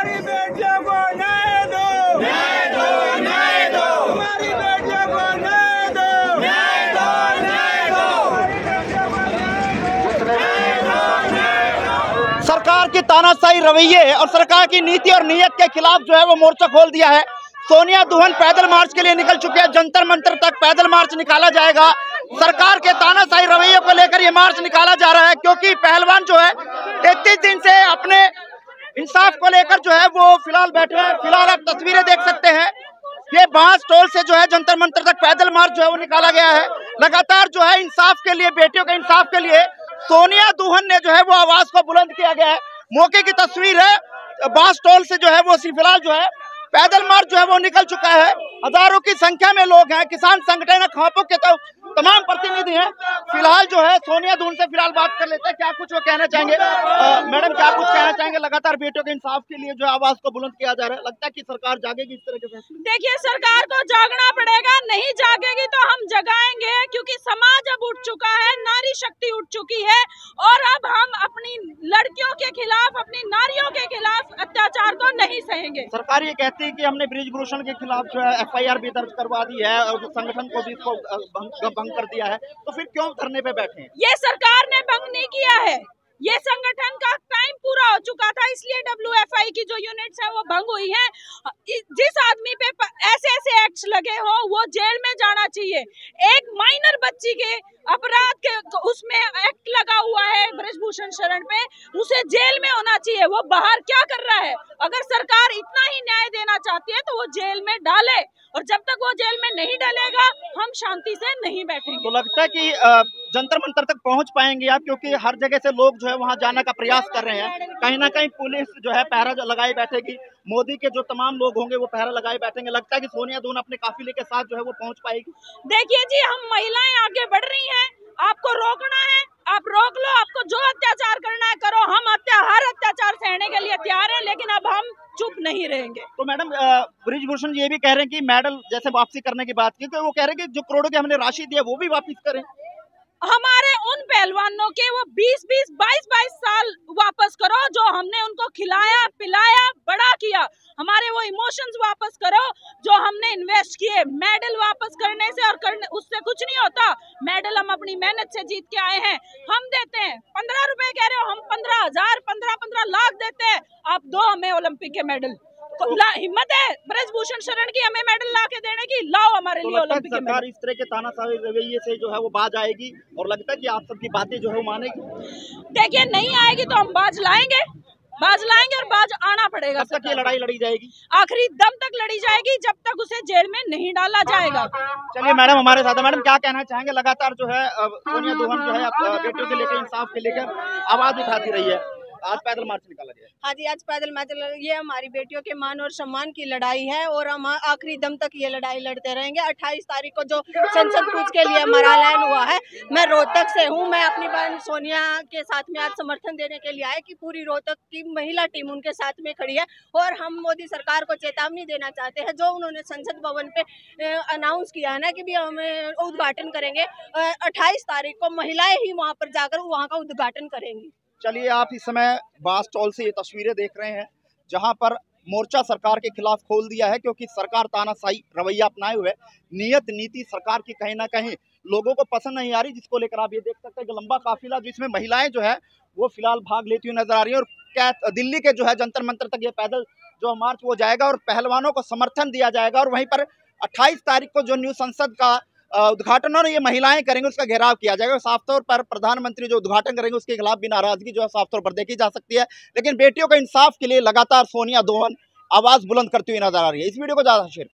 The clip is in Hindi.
हमारी बेटियों को न्याय दो। न्याय दो न्याय दो। हमारी बेटियों को न्याय दो। न्याय दो न्याय दो। सरकार की तानाशाही रवैये और सरकार की नीति और नीयत के खिलाफ जो है वो मोर्चा खोल दिया है। सोनिया दुहन पैदल मार्च के लिए निकल चुके हैं। जंतर मंतर तक पैदल मार्च निकाला जाएगा। सरकार के तानाशाही रवैये को लेकर ये मार्च निकाला जा रहा है क्योंकि पहलवान जो है तैतीस दिन से अपने इंसाफ को लेकर जो है वो फ़िलहाल बैठे हैं। फ़िलहाल आप तस्वीरें देख सकते हैं। ये बाँस टोल से जो है जंतर मंतर तक पैदल मार्च जो है वो निकाला गया है। लगातार जो है इंसाफ के लिए, बेटियों के इंसाफ के लिए सोनिया दुहन ने जो है वो आवाज़ को बुलंद किया गया है। मौके की तस्वीर है। बाँस टोल से जो है वो फ़िलहाल जो है पैदल मार्च जो है वो निकल चुका है। हज़ारों की संख्या में लोग हैं। किसान संगठन खापों के तो तमाम प्रतिनिधि हैं। फ़िलहाल जो है, सोनिया दून से फ़िलहाल बात कर लेते हैं। क्या कुछ वो कहना चाहेंगे? मैडम, क्या कुछ कहना चाहेंगे? लगातार बेटियों के इंसाफ के लिए जो आवाज़ को बुलंद किया जा रहा है। लगता है की सरकार जागेगी इस तरह के देखिए, सरकार को जागना पड़ेगा नहीं जागेगी तो हम जगाएँगे क्योंकि समाज अब उठ चुका है नारी शक्ति उठ चुकी है और अब हम अपनी लड़कियों के खिलाफ अपनी नारियों के खिलाफ अत्याचार को नहीं सहेंगे। सरकार ये कहती है कि हमने ब्रिज भूषण के खिलाफ जो है एफआईआर भी दर्ज करवा दी है और संगठन को भी इसको भंग भंग कर दिया है। तो फिर क्यों धरने पे बैठे ये सरकार ने भंग नहीं किया है। ये संगठन का टाइम पूरा हो चुका था, इसलिए डब्ल्यूएफआई की जो यूनिट्स है वो भंग हुई है। जिस आदमी पे ऐसे ऐसे एक्ट्स लगे हो, वो जेल में जाना चाहिए। एक माइनर बच्ची के अपराध के, उसमें एक्ट लगा हुआ है ब्रजभूषण शरण पे, उसे जेल में होना चाहिए। वो बाहर क्या कर रहा है? अगर सरकार इतना ही न्याय देना चाहती है तो वो जेल में डाले। और जब तक वो जेल में नहीं डालेगा हम शांति से नहीं बैठेंगे। तो लगता है कि जंतर मंतर तक पहुँच पाएँगे आप? क्योंकि हर जगह से लोग जो है वहाँ जाने का प्रयास कर रहे हैं। कहीं ना कहीं पुलिस जो है पहरा जो लगाई बैठेगी। मोदी के जो तमाम लोग होंगे वो पहरा लगाए बैठेंगे। लगता है कि सोनिया दून अपने काफिले के साथ जो है वो पहुँच पाएगी। देखिए जी हम महिलाएँ आगे बढ़ रही हैं। आपको रोकना है आप रोक लो आपको जो अत्याचार करना है करो हम अत्या हर अत्याचार सहने के लिए तैयार हैं लेकिन अब हम चुप नहीं रहेंगे। तो मैडम ब्रिज भूषण ये भी कह रहे हैं कि मेडल जैसे वापसी करने की बात की तो वो कह रहे हैं कि जो करोड़ों की हमने राशि दी है वो भी वापस करें। हमारे उन पहलवानों के वो 20 20 22 22 साल वापस करो जो हमने उनको खिलाया पिलाया बड़ा किया। हमारे वो इमोशंस वापस करो जो हमने इन्वेस्ट किए मेडल वापस करने से और करने उससे कुछ नहीं होता। मेडल हम अपनी मेहनत से जीत के आए हैं। हम देते हैं। पंद्रह रुपए कह रहे हो हम पंद्रह हज़ार पंद्रह पंद्रह लाख देते हैं। आप दो हमें ओलंपिक के मेडल हिम्मत है? ब्रजभूषण शरण की हमें मेडल ला के देने की? लाओ हमारे तो लिए ओलंपिक सरकार इस तरह के तानाशाही रवैये से जो है वो बाज आएगी और लगता है कि आप सबकी बातें जो है वो मानेगी? देखिए नहीं आएगी तो हम बाज लाएँगे। बाज लाएँगे और बाज आना पड़ेगा तब तक ये लड़ाई लड़ी जाएगी। आखिरी दम तक लड़ी जाएगी जब तक उसे जेल में नहीं डाला जाएगा। चलिए मैडम हमारे साथ मैडम क्या कहना चाहेंगे? लगातार जो है अब सोनिया दोहन जो है बेटियों के लेकर इंसाफ के लेकर आवाज़ उठाती रही है। आज पैदल मार्च निकाला गया हाँ। जी, आज पैदल मार्च ये हमारी बेटियों के मान और सम्मान की लड़ाई है और हम आखिरी दम तक ये लड़ाई लड़ते रहेंगे। 28 तारीख को जो संसद कूच के लिए हमारा ऐलान हुआ है, मैं रोहतक से हूँ। मैं अपनी बहन सोनिया के साथ में आज समर्थन देने के लिए आए की पूरी रोहतक की महिला टीम उनके साथ में खड़ी है और हम मोदी सरकार को चेतावनी देना चाहते हैं। जो उन्होंने संसद भवन पे अनाउंस किया है ना कि हम उद्घाटन करेंगे अट्ठाईस तारीख को महिलाएँ ही वहाँ पर जाकर वहाँ का उद्घाटन करेंगी। चलिए आप इस समय बास टॉल से ये तस्वीरें देख रहे हैं, जहाँ पर मोर्चा सरकार के खिलाफ खोल दिया है, क्योंकि सरकार तानाशाही रवैया अपनाए हुए। नियत नीति सरकार की कहीं ना कहीं लोगों को पसंद नहीं आ रही, जिसको लेकर आप ये देख सकते हैं कि लंबा काफिला जिसमें महिलाएँ जो है, वो फ़िलहाल भाग लेती हुई नज़र आ रही है और दिल्ली के जो है जंतर मंतर तक ये पैदल जो मार्च वो जाएगा और पहलवानों को समर्थन दिया जाएगा और वहीं पर 28 तारीख को जो न्यू संसद का उद्घाटन और ये महिलाएँ करेंगे, उसका घेराव किया जाएगा। साफ़ तौर पर प्रधानमंत्री जो उद्घाटन करेंगे, उसके खिलाफ भी नाराज़गी जो है, साफ़ तौर पर देखी जा सकती है। लेकिन बेटियों के इंसाफ के लिए लगातार सोनिया दोहन आवाज़ बुलंद करती हुई नज़र आ रही है। इस वीडियो को ज़्यादा शेयर